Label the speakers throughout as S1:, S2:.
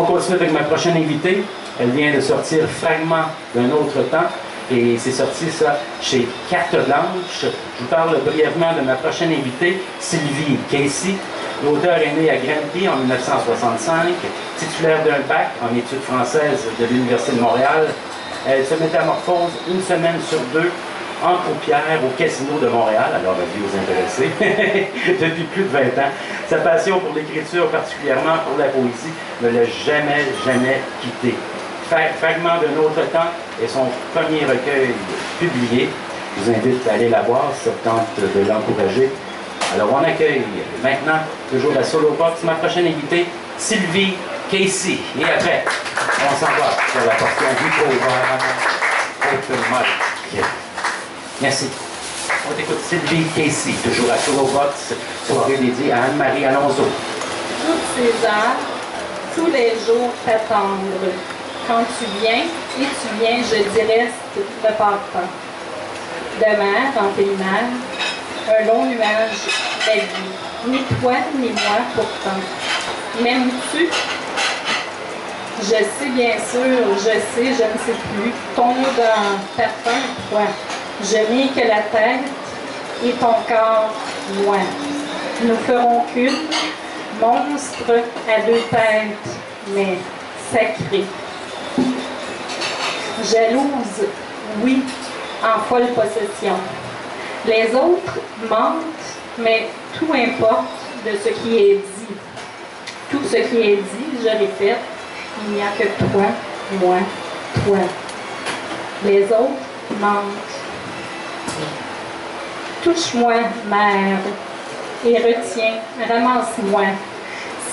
S1: On continue avec ma prochaine invitée. Elle vient de sortir Fragment d'un autre temps. Et c'est sorti ça chez Carte Blanche. Je vous parle brièvement de ma prochaine invitée, Sylvie Casey. L'auteur est né à Granby en 1965, titulaire d'un bac en études françaises de l'Université de Montréal. Elle se métamorphose une semaine sur deux en paupières au Casino de Montréal, alors la vie vous intéresser, depuis plus de 20 ans. Sa passion pour l'écriture, particulièrement pour la poésie, ne l'a jamais, jamais quitté. Fragment d'un autre temps est son premier recueil publié. Je vous invite à aller la voir, ça tente de l'encourager. Alors, on accueille maintenant, toujours la solo box, ma prochaine invitée, Sylvie Casey. Et après, on s'en va sur la portion du Open Mic. Merci. On t'écoute Sylvie Casey, toujours à box, soirée dédiée à Anne-Marie Alonso.
S2: Toutes ces heures, tous les jours t'attendre. Quand tu viens, et tu viens, je dirais, pars pas. Demain, en paysan, un long nuage vie. Ni toi, ni moi pourtant. M'aimes-tu? Je sais bien sûr, je sais, je ne sais plus. Ton dans parfum, toi. Je n'ai que la tête et ton corps, moi. Nous ferons qu'une monstre à deux têtes, mais sacré. Jalouse, oui, en folle possession. Les autres mentent, mais tout importe de ce qui est dit. Tout ce qui est dit, je répète, il n'y a que toi, moi, toi. Les autres mentent. Touche-moi, mère, et retiens, ramasse-moi.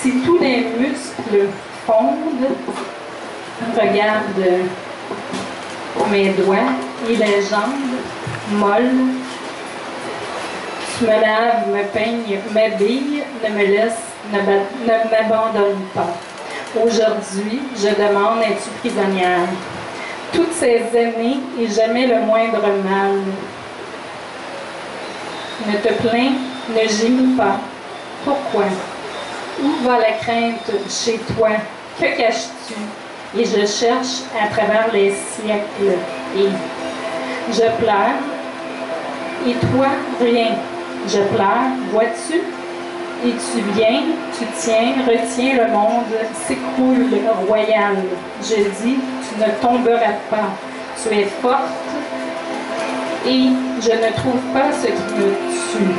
S2: Si tous les muscles fondent, regarde mes doigts et les jambes molles tu me laves, me peignes, m'habille, ne me laisse, ne m'abandonne pas. Aujourd'hui, je demande, es-tu prisonnière? Toutes ces années et jamais le moindre mal. Ne te plains, ne gémis pas. Pourquoi? Où va la crainte chez toi? Que caches-tu? Et je cherche à travers les siècles. Et je pleure. Et toi, rien. Je pleure, vois-tu? Et tu viens, tu tiens, retiens le monde, s'écoule royal. Je dis, tu ne tomberas pas. Tu es forte et je ne trouve pas ce qui me tue.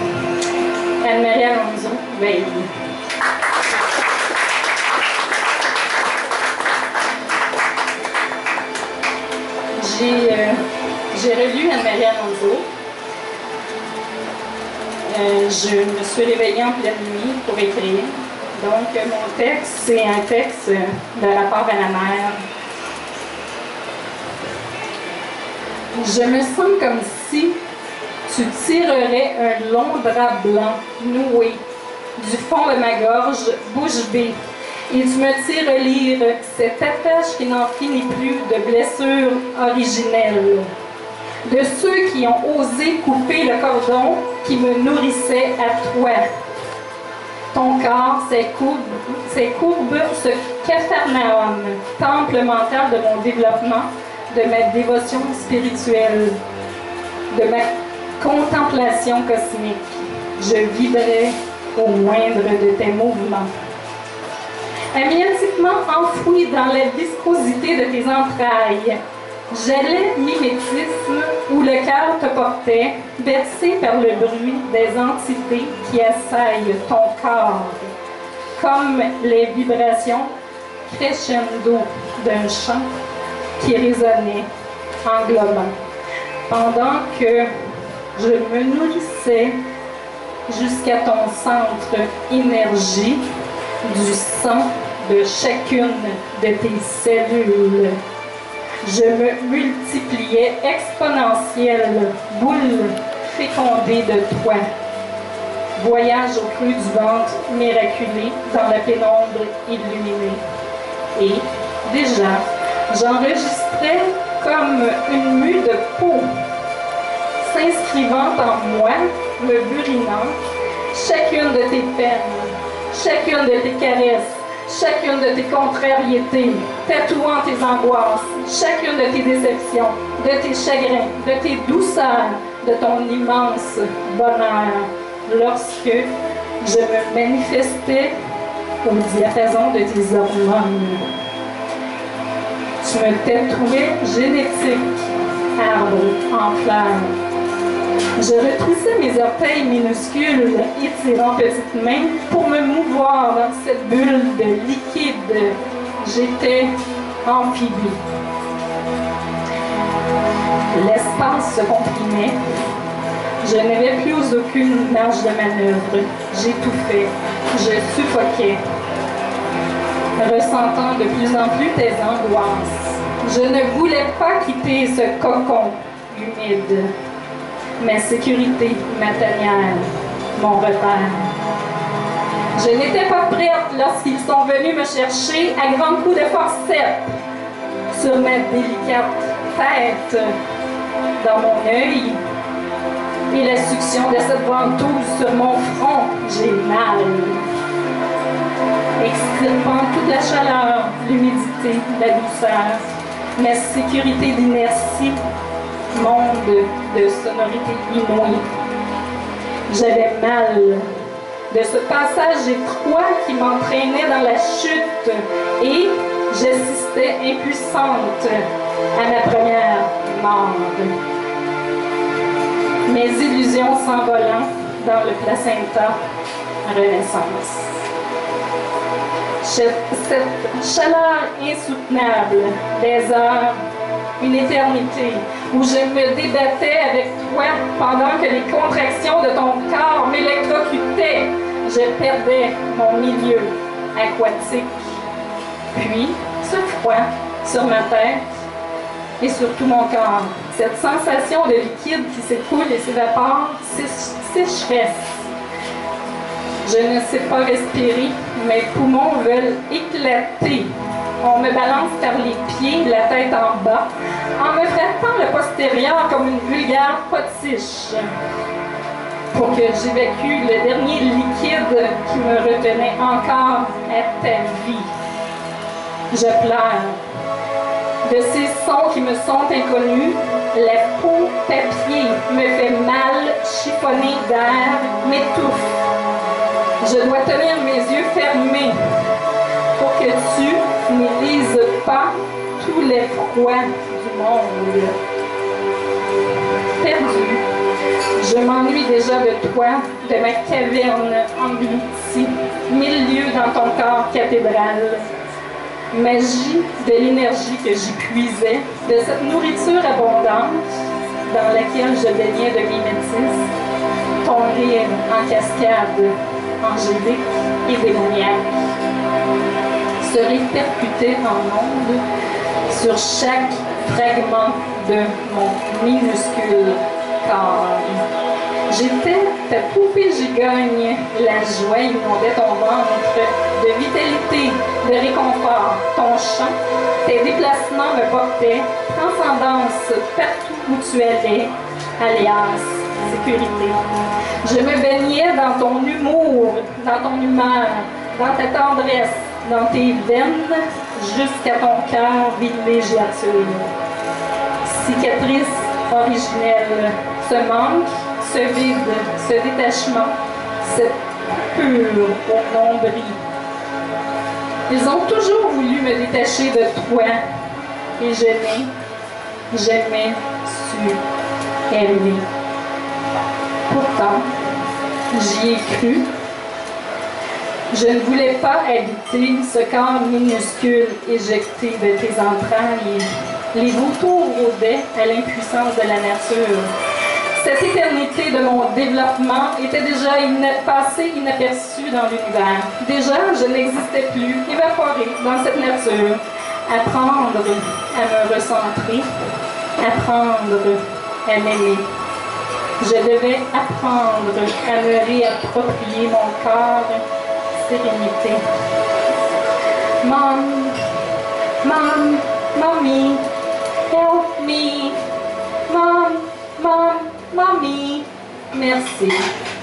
S2: Anne-Marie Alonso, veille. J'ai euh, relu Anne-Marie Alonso euh, je me suis réveillée en pleine nuit pour écrire. Donc, mon texte, c'est un texte de rapport à la mer. Je me sens comme si tu tirerais un long drap blanc noué du fond de ma gorge, bouche bée, et tu me tires lire. Cette attache qui n'en finit plus de blessures originelles de ceux qui ont osé couper le cordon qui me nourrissait à toi. Ton corps, ses courbes, ses courbes ce capharnaüm, temple mental de mon développement, de ma dévotion spirituelle, de ma contemplation cosmique. Je vibrais au moindre de tes mouvements. Amnétiquement enfoui dans la viscosité de tes entrailles, J'allais mimétisme où le cœur te portait, bercé par le bruit des entités qui assaillent ton corps, comme les vibrations crescendo d'un chant qui résonnait, englobant. Pendant que je me nourrissais jusqu'à ton centre énergie du sang de chacune de tes cellules je me multipliais exponentielle, boule fécondée de toi. Voyage au creux du ventre miraculé dans la pénombre illuminée. Et déjà, j'enregistrais comme une mue de peau, s'inscrivant en moi, me burinant, chacune de tes peines, chacune de tes caresses, chacune de tes contrariétés, tatouant tes angoisses, chacune de tes déceptions, de tes chagrins, de tes douceurs, de ton immense bonheur, lorsque je me manifestais au diapason de tes hormones. Tu me tatouais génétique, arbre en flamme. Je retroussais mes orteils minuscules, étirant petite main pour me mouvoir dans cette bulle de liquide. J'étais amphibie. L'espace se comprimait. Je n'avais plus aucune marge de manœuvre. J'étouffais. Je suffoquais. Ressentant de plus en plus tes angoisses. Je ne voulais pas quitter ce cocon humide. Ma sécurité, ma mon repère. Je n'étais pas prête lorsqu'ils sont venus me chercher à grands coups de forceps sur ma délicate tête, dans mon œil, et la succion de cette ventouse sur mon front, j'ai mal. Extirpant toute la chaleur, l'humidité, la douceur, ma sécurité d'inertie, monde de sonorité inouïe. J'avais mal de ce passage étroit qui m'entraînait dans la chute et j'assistais impuissante à ma première mort. Mes illusions s'envolant dans le placenta Renaissance. Cette chaleur insoutenable des heures, une éternité, où je me débattais avec toi pendant que les contractions de ton corps m'électrocutaient, je perdais mon milieu aquatique. Puis, ce froid sur ma tête et sur tout mon corps, cette sensation de liquide qui s'écoule et s'évapore, sécheresse. Je ne sais pas respirer, mes poumons veulent éclater. On me balance par les pieds, la tête en bas, en me frappant le postérieur comme une vulgaire potiche pour que j'évacue le dernier liquide qui me retenait encore à ta vie. Je pleure. De ces sons qui me sont inconnus, la peau papier me fait mal, chiffonner d'air, m'étouffe. Je dois tenir mes yeux fermés pour que tu ne lises pas tous les froids du monde. Perdu, je m'ennuie déjà de toi, de ma caverne engloutie, mille lieues dans ton corps cathédral. Magie de l'énergie que j'y puisais, de cette nourriture abondante dans laquelle je baignais de mimétisme, ton rire en cascade angélique et démoniaque se répercutait en ondes sur chaque fragment de mon minuscule corps. J'étais ta poupée gigogne, la joie inondait ton ventre de vitalité, de réconfort. Ton chant, tes déplacements me portaient, transcendance partout où tu allais, alias sécurité. Je me baignais dans ton humour, dans ton humeur, dans ta tendresse, dans tes veines, jusqu'à ton cœur villégiature. Cicatrice originelle, ce manque, ce vide, ce détachement, cette coupure au nombril. Ils ont toujours voulu me détacher de toi et je n'ai jamais su aimer. Pourtant, j'y ai cru. Je ne voulais pas habiter ce corps minuscule éjecté de tes entrailles. Les vautours rôdaient à l'impuissance de la nature. Cette éternité de mon développement était déjà passée inaperçue dans l'univers. Déjà, je n'existais plus, évaporée dans cette nature. Apprendre à me recentrer, apprendre à m'aimer. Je devais apprendre à me réapproprier mon corps, sérénité. Mom, mom, mommy, help me. Mom, mom, mommy. Merci.